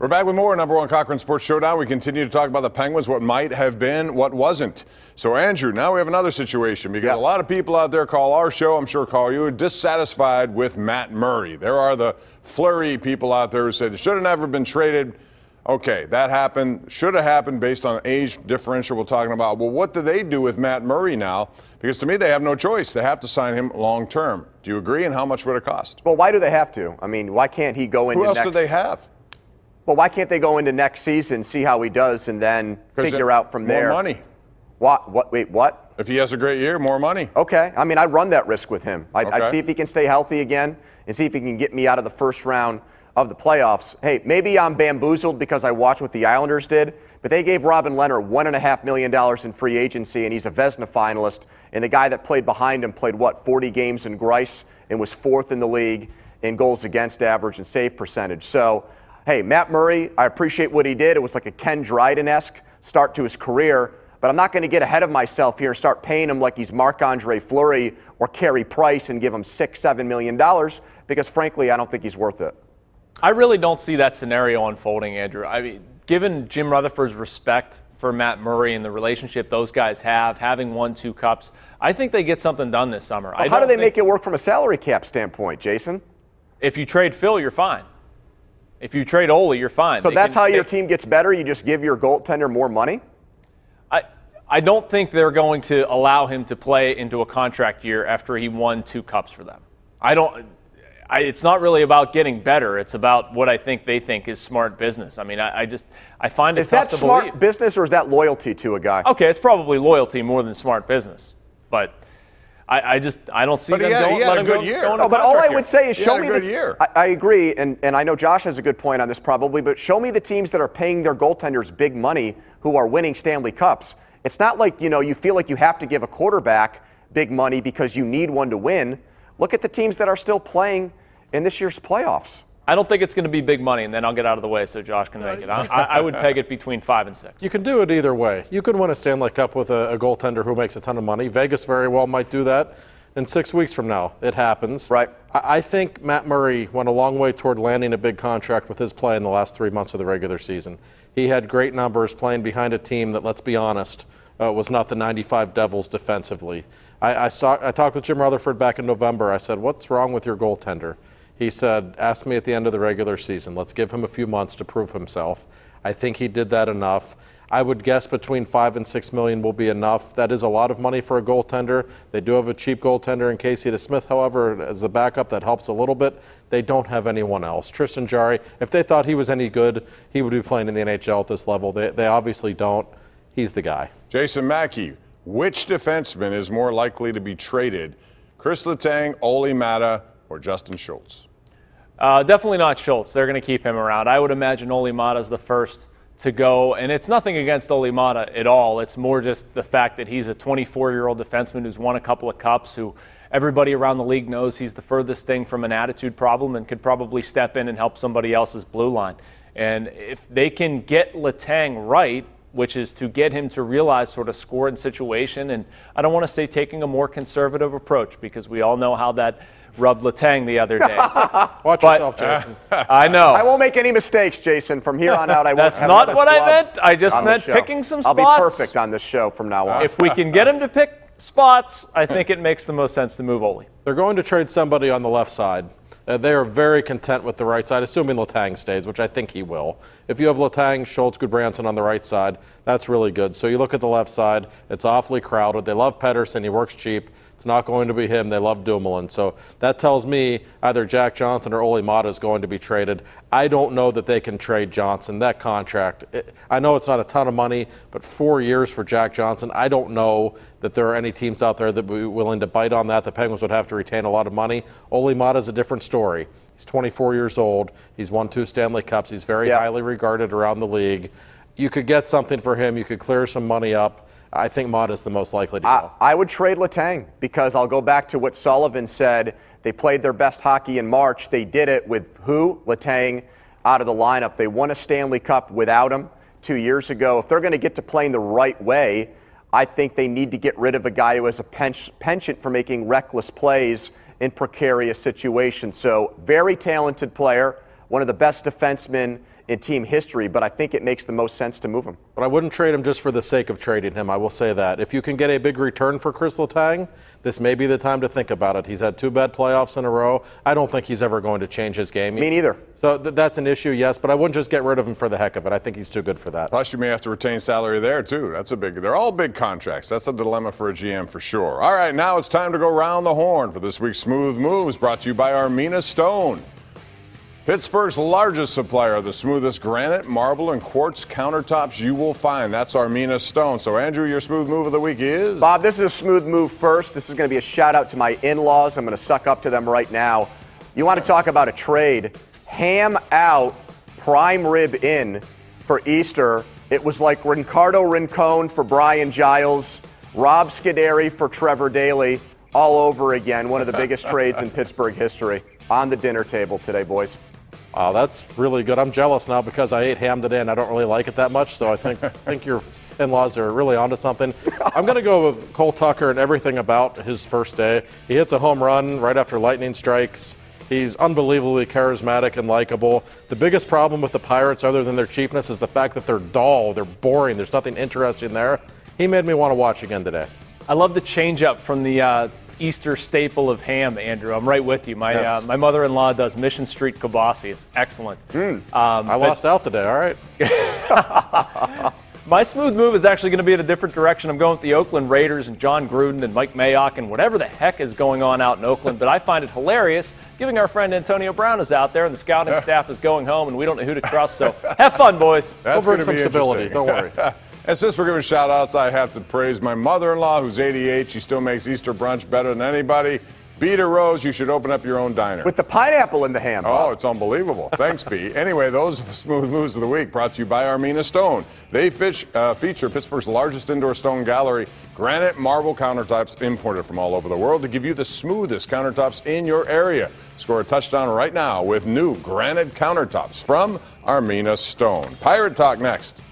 We're back with more number one Cochran Sports Showdown. We continue to talk about the Penguins, what might have been, what wasn't. So, Andrew, now we have another situation We because a lot of people out there call our show, I'm sure call you, dissatisfied with Matt Murray. There are the Fleury people out there who said it should have never been traded. Okay, that happened, should have happened based on age differential we're talking about. Well, what do they do with Matt Murray now? Because to me, they have no choice. They have to sign him long term. Do you agree? And how much would it cost? Well, why do they have to? I mean, why can't he go into Who else next? do they have? Well, why can't they go into next season, see how he does, and then figure it- out from there? More money. What? What? Wait, what? If he has a great year, more money. Okay. I mean, I'd run that risk with him. I'd, I'd see if he can stay healthy again and see if he can get me out of the first round of the playoffs. Hey, maybe I'm bamboozled because I watched what the Islanders did, but they gave Robin Lehner $1.5 million in free agency, and he's a Vezina finalist. And the guy that played behind him played, what, 40 games in Greiss and was fourth in the league in goals against average and save percentage. So, hey, Matt Murray, I appreciate what he did. It was like a Ken Dryden esque start to his career. But I'm not going to get ahead of myself here and start paying him like he's Marc Andre Fleury or Carey Price and give him six, seven million dollars because, frankly, I don't think he's worth it. I really don't see that scenario unfolding, Andrew. I mean, given Jim Rutherford's respect for Matt Murray and the relationship those guys have, having won two cups, I think they get something done this summer. I How do they make it work from a salary cap standpoint, Jason? If you trade Phil, you're fine. If you trade Olli, you're fine. So They that's can- how your they- team gets better? You just give your goaltender more money? I, I don't think they're going to allow him to play into a contract year after he won two cups for them. I don't. I, it's not really about getting better. It's about what I think they think is smart business. I mean, I, I just I find it Is that smart believe. business or is that loyalty to a guy? Okay, it's probably loyalty more than smart business, but I, I just I don't see But he them had- going. he had let a him good go- year. go into No, but all I contract would say is He show had a me good the. year. I, I agree, and, and I know Josh has a good point on this probably, but show me the teams that are paying their goaltenders big money who are winning Stanley Cups. It's not like you know you feel like you have to give a quarterback big money because you need one to win. Look at the teams that are still playing in this year's playoffs. I don't think it's going to be big money, and then I'll get out of the way so Josh can make it. I, I I would peg it between five and six. You can do it either way. You can win a Stanley Cup with a, a goaltender who makes a ton of money. Vegas very well might do that in six weeks from now. It happens. Right. I, I think Matt Murray went a long way toward landing a big contract with his play in the last three months of the regular season. He had great numbers playing behind a team that, let's be honest, uh, was not the 95 Devils defensively. I, I, saw, I talked with Jim Rutherford back in November. I said, What's wrong with your goaltender? He said, Ask me at the end of the regular season. Let's give him a few months to prove himself. I think he did that enough. I would guess between five and six million will be enough. That is a lot of money for a goaltender. They do have a cheap goaltender in Casey DeSmith, however, as the backup. That helps a little bit. They don't have anyone else. Tristan Jarry, if they thought he was any good, he would be playing in the NHL at this level. They, they obviously don't. He's the guy. Jason Mackey, which defenseman is more likely to be traded? Chris Letang, Olli Maatta, or Justin Schultz? Uh, definitely not Schultz. They're going to keep him around. I would imagine Olli is the first to go, and it's nothing against Olli Maatta at all. It's more just the fact that he's a 24-year-old defenseman who's won a couple of cups, who everybody around the league knows he's the furthest thing from an attitude problem and could probably step in and help somebody else's blue line. And if they can get Letang right, which is to get him to realize sort of score in situation, and I don't want to say taking a more conservative approach because we all know how that rubbed Letang the other day. Watch But- yourself, Jason. Uh, I know. I won't make any mistakes, Jason. From here on out, I won't. That's have not what I meant. I just meant picking some spots. I'll be spots. perfect on this show from now on. if we can get him to pick spots, I think it makes the most sense to move Olli. They're going to trade somebody on the left side. Uh, they are very content with the right side, assuming Letang stays, which I think he will. If you have Letang, Schultz, Gudbranson on the right side, that's really good. So you look at the left side, it's awfully crowded. They love Pettersson, he works cheap. It's not going to be him. They love Dumoulin. So that tells me either Jack Johnson or Olli Maatta is going to be traded. I don't know that they can trade Johnson. That contract, it, I know it's not a ton of money, but four years for Jack Johnson, I don't know that there are any teams out there that would be willing to bite on that. The Penguins would have to retain a lot of money. Olli Maatta is a different story. He's 24 years old. He's won two Stanley Cups. He's very Yeah. highly regarded around the league. You could get something for him. You could clear some money up. I think Maatta is the most likely to go. I, I would trade Letang because I'll go back to what Sullivan said. They played their best hockey in March. They did it with who? Letang out of the lineup. They won a Stanley Cup without him two years ago. If they're going to get to playing the right way, I think they need to get rid of a guy who has a pen- penchant for making reckless plays in precarious situations. So, very talented player, one of the best defensemen in team history, but I think it makes the most sense to move him. But I wouldn't trade him just for the sake of trading him. I will say that. If you can get a big return for Chris Letang, this may be the time to think about it. He's had two bad playoffs in a row. I don't think he's ever going to change his game. Me neither. So th- that's an issue, yes, but I wouldn't just get rid of him for the heck of it. I think he's too good for that. Plus, you may have to retain salary there, too. That's a big, they're all big contracts. That's a dilemma for a GM for sure. All right, now it's time to go round the horn for this week's Smooth Moves brought to you by Armina Stone. Pittsburgh's largest supplier of the smoothest granite, marble, and quartz countertops you will find. That's Armina Stone. So, Andrew, your smooth move of the week is? Bob, this is a smooth move first. This is going to be a shout out to my in laws. I'm going to suck up to them right now. You want to talk about a trade? Ham out, prime rib in for Easter. It was like Ricardo Rincon for Brian Giles, Rob Scuderi for Trevor Daley, all over again. One of the biggest trades in Pittsburgh history on the dinner table today, boys. Wow, that's really good. I'm jealous now because I ate ham today and I don't really like it that much. So I think think your in-laws are really onto something. I'm going to go with Cole Tucker and everything about his first day. He hits a home run right after lightning strikes. He's unbelievably charismatic and likable. The biggest problem with the Pirates, other than their cheapness, is the fact that they're dull, they're boring. There's nothing interesting there. He made me want to watch again today. I love the change up from the uh, Easter staple of ham, Andrew. I'm right with you. My Yes. uh, my mother-in-law does Mission Street kibasi. It's excellent. Um, I lost out today, all right? My smooth move is actually going to be in a different direction. I'm going with the Oakland Raiders and Jon Gruden and Mike Mayock and whatever the heck is going on out in Oakland. But I find it hilarious, given our friend Antonio Brown is out there and the scouting staff is going home and we don't know who to trust. So have fun, boys. That's We'll bring some stability, don't worry. and since we're giving shout outs, I have to praise my mother in law, who's 88. She still makes Easter brunch better than anybody. Her, Rose. You should open up your own diner. With the pineapple in the ham. Oh, it's unbelievable. Thanks, B. Anyway, those are the smooth moves of the week brought to you by Armina Stone. They fish, uh, feature Pittsburgh's largest indoor stone gallery, granite marble countertops imported from all over the world to give you the smoothest countertops in your area. Score a touchdown right now with new granite countertops from Armina Stone. Pirate Talk next.